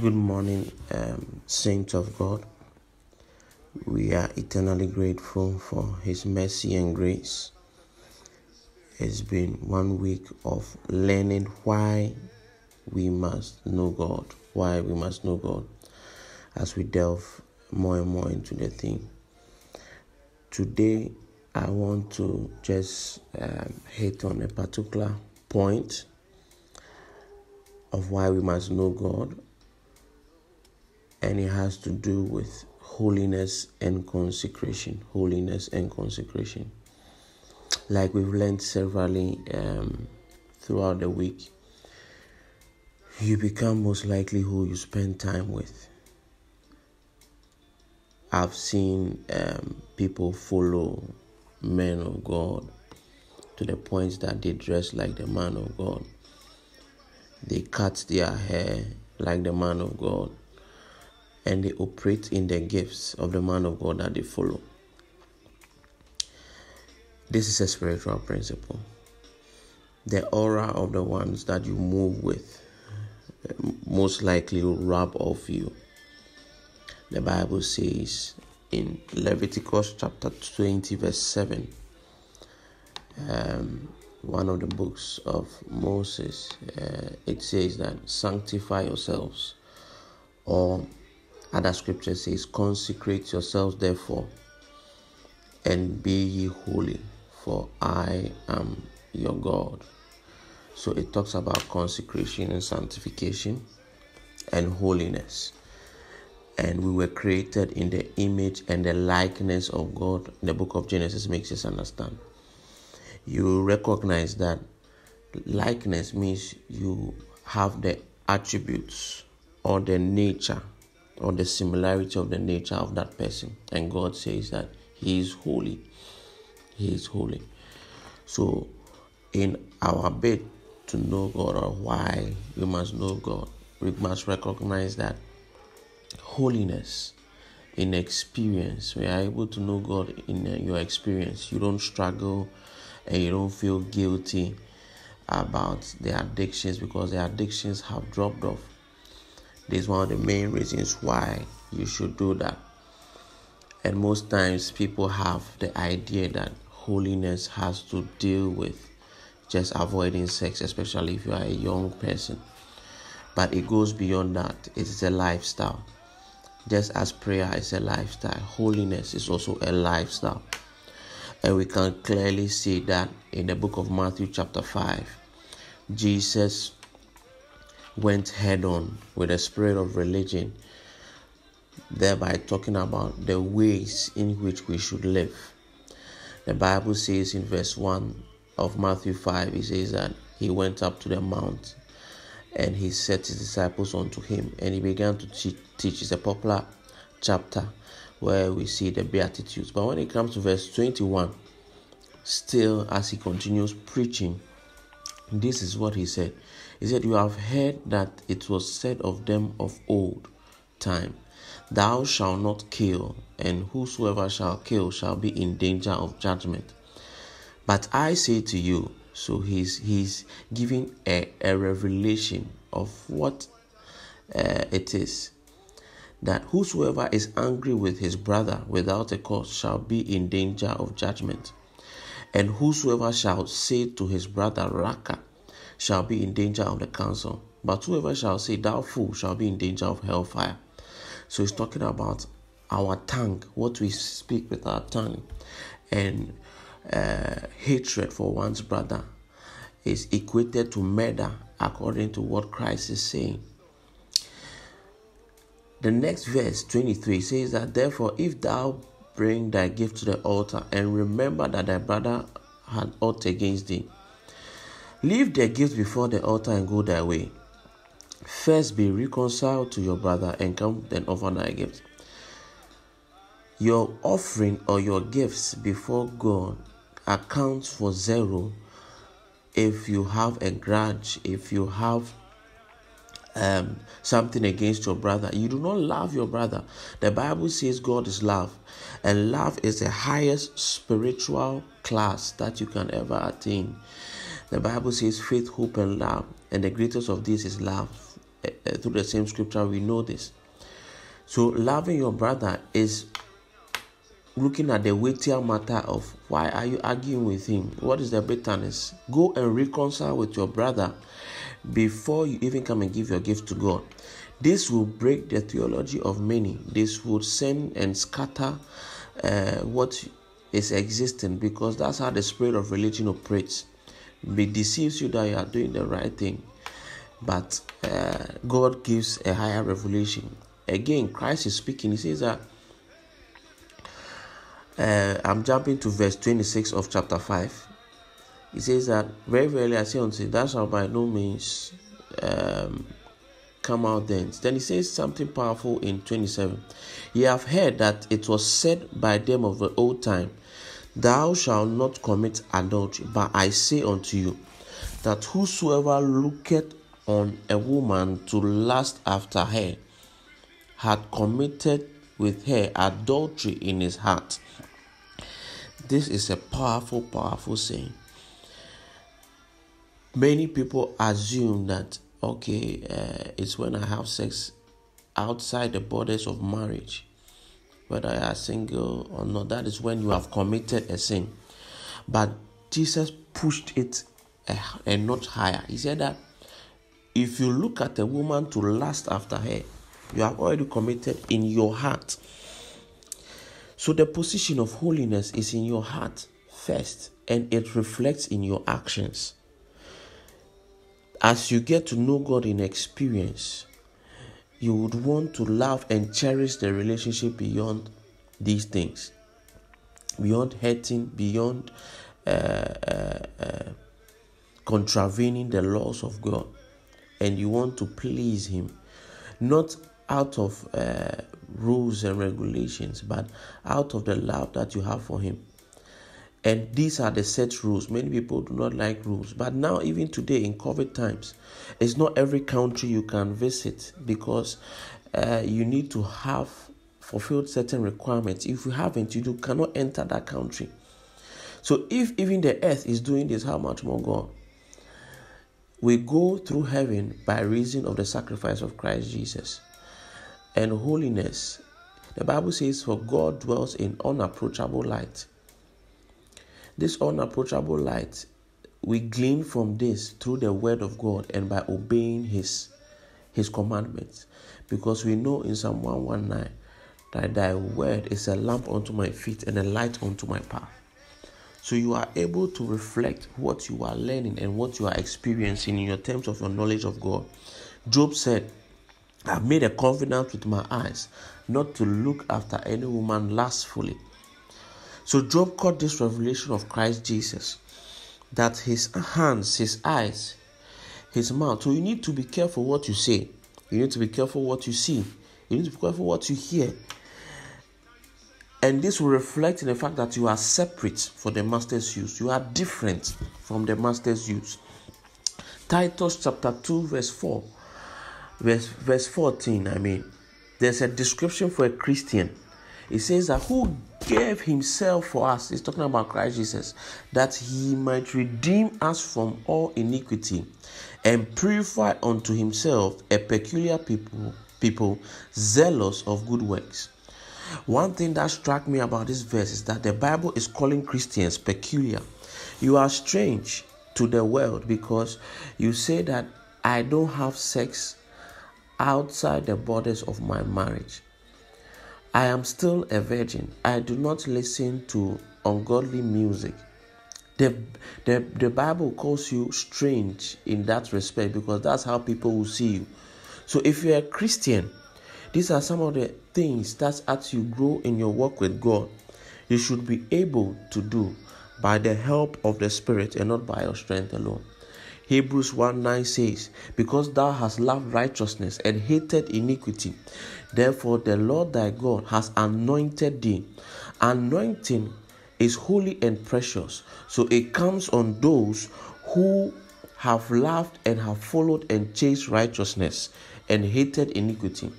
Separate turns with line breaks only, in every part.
Good morning, um, saints of God. We are eternally grateful for His mercy and grace. It's been one week of learning why we must know God, why we must know God, as we delve more and more into the theme. Today, I want to just um, hit on a particular point of why we must know God and it has to do with holiness and consecration. Holiness and consecration. Like we've learned severally um, throughout the week, you become most likely who you spend time with. I've seen um, people follow men of God to the point that they dress like the man of God. They cut their hair like the man of God and they operate in the gifts of the man of God that they follow. This is a spiritual principle. The aura of the ones that you move with most likely will rub off you. The Bible says in Leviticus chapter 20, verse 7, um, one of the books of Moses, uh, it says that sanctify yourselves or other scripture says, Consecrate yourselves, therefore, and be ye holy, for I am your God. So it talks about consecration and sanctification and holiness. And we were created in the image and the likeness of God. The book of Genesis makes us understand. You recognize that likeness means you have the attributes or the nature or the similarity of the nature of that person. And God says that He is holy. He is holy. So, in our bid to know God or why we must know God, we must recognize that holiness in experience, we are able to know God in uh, your experience. You don't struggle and you don't feel guilty about the addictions because the addictions have dropped off this is one of the main reasons why you should do that. And most times people have the idea that holiness has to deal with just avoiding sex, especially if you are a young person. But it goes beyond that, it is a lifestyle. Just as prayer is a lifestyle, holiness is also a lifestyle. And we can clearly see that in the book of Matthew, chapter 5. Jesus went head on with the spirit of religion, thereby talking about the ways in which we should live. The Bible says in verse 1 of Matthew 5, it says that he went up to the mount and he set his disciples unto him and he began to teach. It's a popular chapter where we see the Beatitudes. But when it comes to verse 21, still as he continues preaching, this is what he said. He said, You have heard that it was said of them of old time, Thou shalt not kill, and whosoever shall kill shall be in danger of judgment. But I say to you, so he's he's giving a, a revelation of what uh, it is that whosoever is angry with his brother without a cause shall be in danger of judgment. And whosoever shall say to his brother, Raca, shall be in danger of the council. But whoever shall say, Thou fool, shall be in danger of hellfire. So he's talking about our tongue, what we speak with our tongue. And uh, hatred for one's brother is equated to murder according to what Christ is saying. The next verse 23 says that, Therefore, if thou bring thy gift to the altar and remember that thy brother had ought against thee. Leave the gift before the altar and go thy way. First be reconciled to your brother and come then offer thy gift. Your offering or your gifts before God accounts for zero if you have a grudge, if you have um, something against your brother. You do not love your brother. The Bible says God is love, and love is the highest spiritual class that you can ever attain. The Bible says faith, hope, and love, and the greatest of these is love. uh, through the same scripture, we know this. So, loving your brother is looking at the weightier matter of why are you arguing with him? What is the bitterness? Go and reconcile with your brother before you even come and give your gift to God. This will break the theology of many. This will send and scatter uh, what is existing because that's how the spirit of religion operates. It deceives you that you are doing the right thing, but uh, God gives a higher revelation. Again, Christ is speaking. He says that uh, I'm jumping to verse 26 of chapter 5. He says that very rarely I say unto you, that shall by no means um, come out thence. Then he says something powerful in 27. Ye have heard that it was said by them of the old time, Thou shalt not commit adultery. But I say unto you, that whosoever looketh on a woman to lust after her had committed with her adultery in his heart. This is a powerful, powerful saying. Many people assume that, okay, uh, it's when I have sex outside the borders of marriage, whether I are single or not, that is when you have committed a sin. But Jesus pushed it a, a notch higher. He said that if you look at a woman to lust after her, you have already committed in your heart. So the position of holiness is in your heart first, and it reflects in your actions. As you get to know God in experience, you would want to love and cherish the relationship beyond these things, beyond hurting, beyond uh, uh, uh, contravening the laws of God, and you want to please Him, not out of uh, rules and regulations, but out of the love that you have for Him. And these are the set rules. Many people do not like rules. But now, even today in COVID times, it's not every country you can visit because uh, you need to have fulfilled certain requirements. If you haven't, you do, cannot enter that country. So, if even the earth is doing this, how much more God? We go through heaven by reason of the sacrifice of Christ Jesus and holiness. The Bible says, For God dwells in unapproachable light. This unapproachable light, we glean from this through the word of God and by obeying His, His commandments. Because we know in Psalm 119 that thy word is a lamp unto my feet and a light unto my path. So you are able to reflect what you are learning and what you are experiencing in your terms of your knowledge of God. Job said, I've made a covenant with my eyes not to look after any woman lustfully. So Job caught this revelation of Christ Jesus that his hands, his eyes, his mouth. So you need to be careful what you say. You need to be careful what you see. You need to be careful what you hear. And this will reflect in the fact that you are separate for the master's use. You are different from the master's use. Titus chapter 2, verse 4 verse, verse 14, I mean, there's a description for a Christian. It says that who gave himself for us, he's talking about Christ Jesus, that he might redeem us from all iniquity and purify unto himself a peculiar people, people zealous of good works. One thing that struck me about this verse is that the Bible is calling Christians peculiar. You are strange to the world because you say that I don't have sex outside the borders of my marriage. I am still a virgin. I do not listen to ungodly music. The, the, the Bible calls you strange in that respect because that's how people will see you. So if you're a Christian, these are some of the things that as you grow in your work with God, you should be able to do by the help of the Spirit and not by your strength alone. Hebrews 1 9 says, Because thou hast loved righteousness and hated iniquity, therefore the Lord thy God has anointed thee. Anointing is holy and precious, so it comes on those who have loved and have followed and chased righteousness and hated iniquity.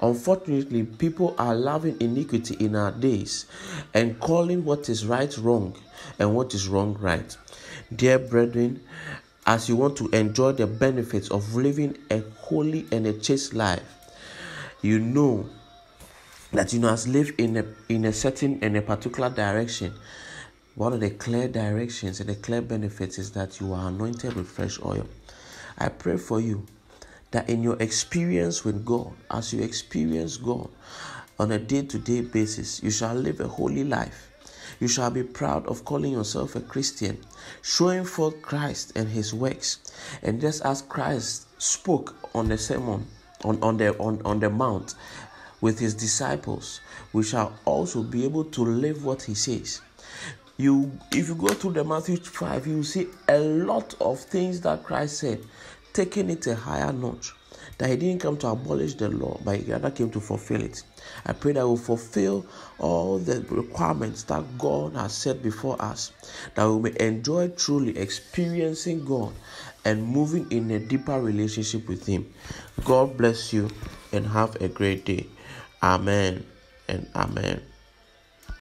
Unfortunately, people are loving iniquity in our days and calling what is right wrong and what is wrong right. Dear brethren, as you want to enjoy the benefits of living a holy and a chaste life, you know that you must live in a in a certain in a particular direction. One of the clear directions and the clear benefits is that you are anointed with fresh oil. I pray for you that in your experience with God, as you experience God on a day to day basis, you shall live a holy life. You shall be proud of calling yourself a Christian, showing forth Christ and his works. And just as Christ spoke on the sermon, on, on, the, on, on the mount with his disciples, we shall also be able to live what he says. You, if you go through the Matthew 5, you see a lot of things that Christ said, taking it a higher notch that he didn't come to abolish the law, but he rather came to fulfill it. I pray that we fulfill all the requirements that God has set before us, that we may enjoy truly experiencing God and moving in a deeper relationship with Him. God bless you and have a great day. Amen and amen.